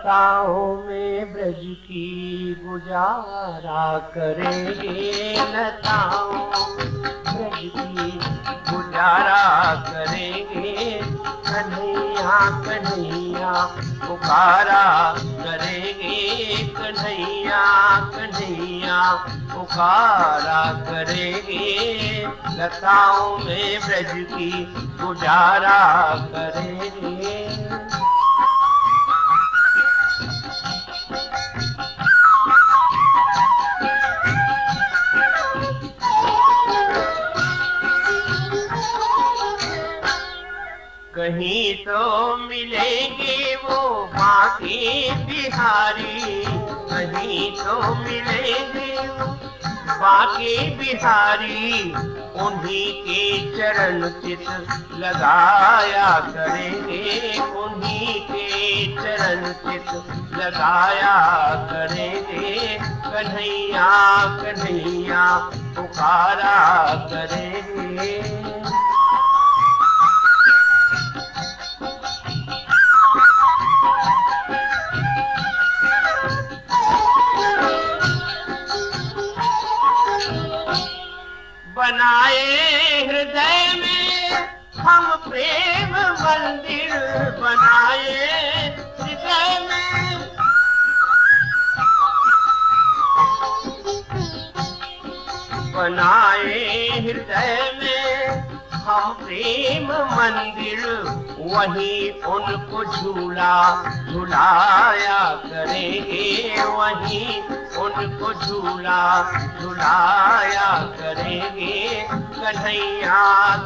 लताओं में ब्रज की गुजारा करेंगे लताओं। ब्रज की गुजारा करेंगे। कन्हैया कन्हैया पुकारा करेंगे। कन्हैया कन्हैया पुकारा करेंगे। लताओं में ब्रज की गुजारा करेंगे। कहीं तो मिलेंगे वो बाकी बिहारी। कहीं तो मिलेंगे वो बाकी बिहारी। उन्हीं के चरण चित लगाया करेंगे। उन्हीं के चरण चित लगाया करेंगे। कन्हैया कन्हैया, पुकारा करेंगे। बनाए हृदय में। हम प्रेम मंदिर बनाए हृदय में। बनाए हृदय में हम प्रेम मंदिर, वही उनको झूला, झुलाया करेंगे वहीं। उनको झूला झुलाया करेंगे कन्हैया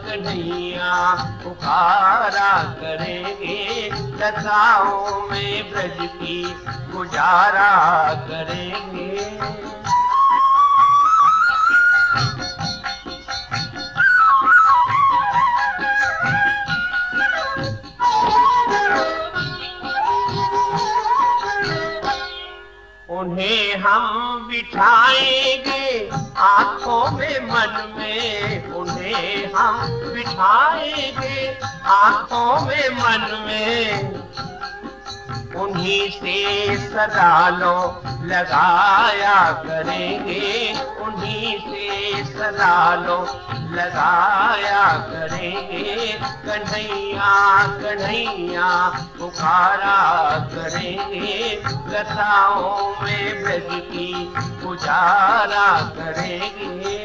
कन्हैया पुकारा करेंगे लताओं में ब्रज की गुजारा करेंगे। उन्हें हम बिठाएँगे आँखों में, मन में। उन्हें हम बिठाएँगे आँखों में, मन में। उन्हीं से सदा लो, लगाया करेंगे। उन्हीं से सदा लो लगाया करेंगे कन्हैया कन्हैया पुकारा करेंगे कथाओं में ब्रज की पुजारा करेंगे।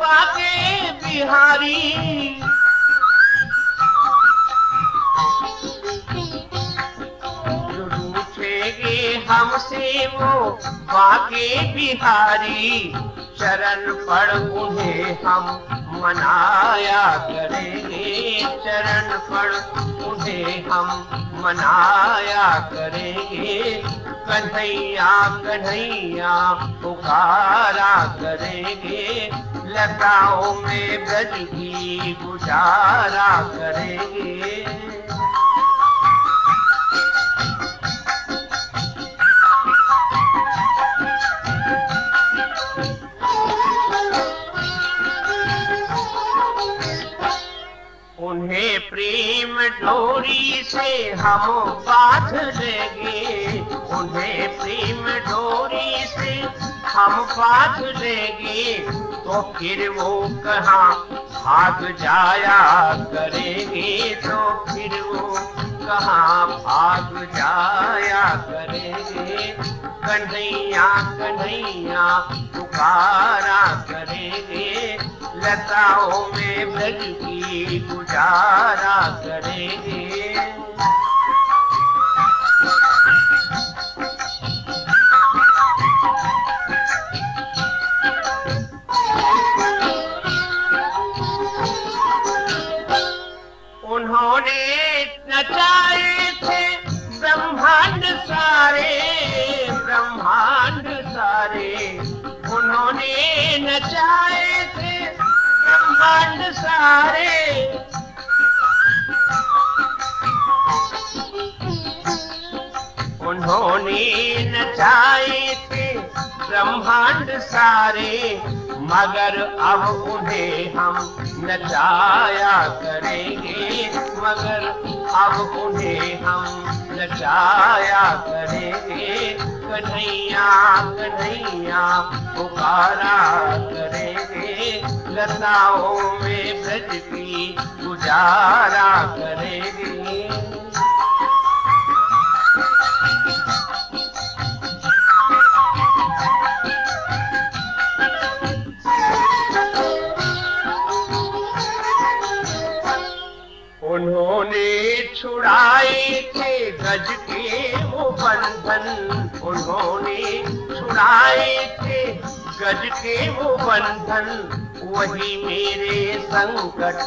बाके बिहारी। रूठेगे हमसे वो बाके बिहारी। चरण पड़ उन्हें हम मनाया करेंगे। चरण पर उन्हें हम मनाया करेंगे। कन्हैया कन्हैया पुकारा करेंगे। लताओं में ब्रज की गुजारा करेंगे। हम बाँध लेंगे उन्हें प्रेम डोरी से हम बाँध लेंगे तो फिर वो कहा भाग जाया करेंगे? तो फिर वो कहा भाग जाया करेंगे? कन्हैया कन्हैया, पुकारा करेंगे। लताओं में ब्रज की गुजारा करेंगे। उन्होंने नचाए थे ब्रह्मांड सारे ब्रह्मांड सारे। उन्होंने नचाए ब्रह्मांड सारे। उन्होंने नचाए थे ब्रह्मांड सारे मगर अब उन्हें हम नचाया करेंगे, मगर अब उन्हें हम नचाया करेंगे। कन्हैया कन्हैया, पुकारा करेंगे। लताओं में ब्रज की गुजारा करेंगे। गज के वो बंधन उन्होंने छुड़ाए थे। गज के वो बंधन, वही मेरे संकट,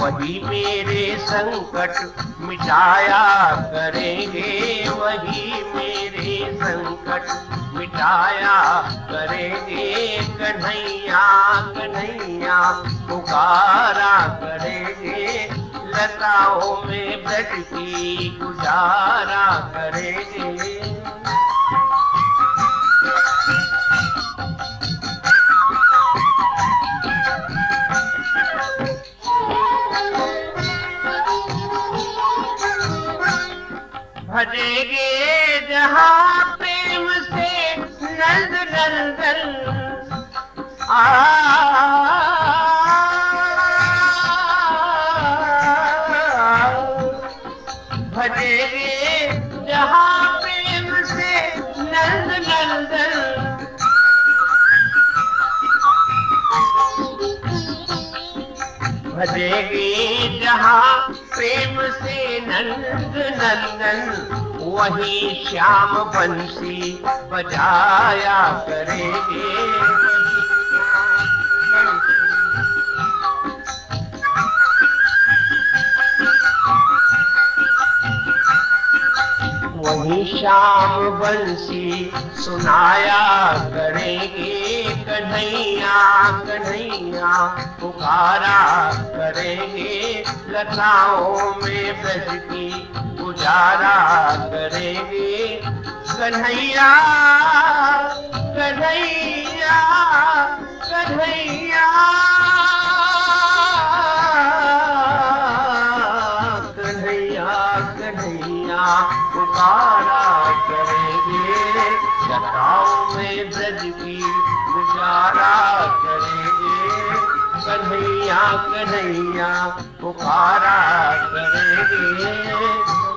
वही मेरे संकट मिटाया करेंगे। वही मेरे संकट मिटाया करेंगे। कन्हैया कन्हैया, पुकारा करेंगे। लताओं में ब्रज की गुजारा करेंगे। भजेगे जहाँ प्रेम से नंद नंदन आ भजेगी जहाँ प्रेम से नंद नंदन, वही श्याम बंसी बजाया करेंगे वही श्याम बंसी सुनाया करेंगे। कन्हैया कन्हैया पुकारा करेंगे लताओं में ब्रज की गुजारा करेंगे कन्हैया कन्हैया कन्हैया कन्हैया कन्हैया पुकारा में ब्रज की गुजारा करेंगे। कन्हैया कन्हैया पुकारा करेंगे।